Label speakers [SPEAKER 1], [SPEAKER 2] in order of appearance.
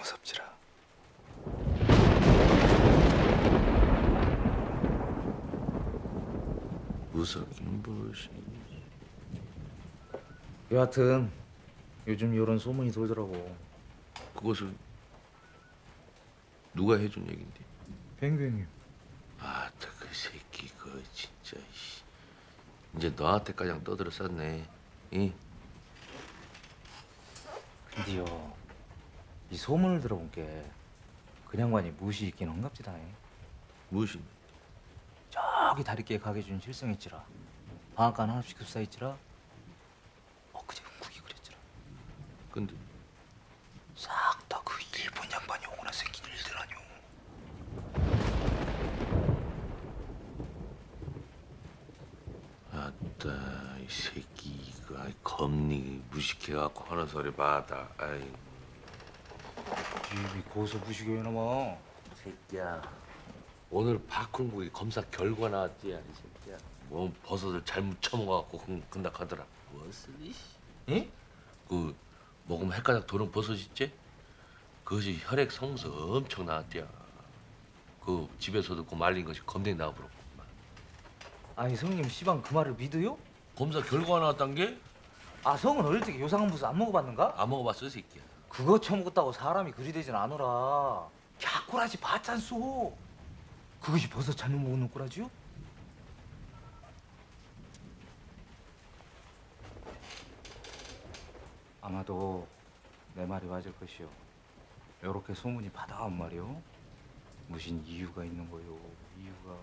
[SPEAKER 1] 무섭지라.
[SPEAKER 2] 무섭긴 무엇이.
[SPEAKER 1] 여하튼 요즘 이런 소문이 돌더라고.
[SPEAKER 2] 그것을 누가 해준 얘긴데?
[SPEAKER 1] 뱅뱅님.
[SPEAKER 2] 아따 그 새끼 그 진짜 씨. 이제 너한테 가장 떠들어 쌌네. 이
[SPEAKER 1] 근데요 이 소문을 들어본 게 그냥관이 무시 있긴 한갑지다.
[SPEAKER 2] 무엇이?
[SPEAKER 1] 저기 다리께 가게 준 실성했지라. 방앗간 하나씩 급사했지라. 엊그제 국이 그랬지라.
[SPEAKER 2] 근데
[SPEAKER 1] 싹 다 그 일본 양반이 오거나 생긴 일들 아니오.
[SPEAKER 2] 아따 이 새끼 그 아이 겁니 무식해갖고 하는 소리 봐다. 아이
[SPEAKER 1] 입이 고소 부시게 이놈아.
[SPEAKER 2] 새끼야. 오늘 박흥국이 검사 결과 나왔지야 이 새끼야. 뭐 버섯을 잘못 근-. 무엇을 이 씨.
[SPEAKER 1] 예?
[SPEAKER 2] 그 먹으면 헷가닥 도는 버섯 있지? 그것이 혈액 성분서 엄청 나왔대야. 그 집에서 듣고 말린 것이 검댕이 나와버렸고.
[SPEAKER 1] 아니 성님 시방 그 말을 믿어요?
[SPEAKER 2] 검사 결과가 나왔단 게?
[SPEAKER 1] 아 성은 어릴 때 요상한 무슨 안 먹어봤는가?
[SPEAKER 2] 안 먹어봤어 이 새끼야.
[SPEAKER 1] 그거 처먹었다고 사람이 그리 되진 않으라. 갸꼬라지 봤잖소. 그것이 버섯 잘못 먹는 꼬라지요? 아마도 내 말이 맞을 것이요. 요렇게 소문이 받아온 말이요. 무슨 이유가 있는 거요. 이유가.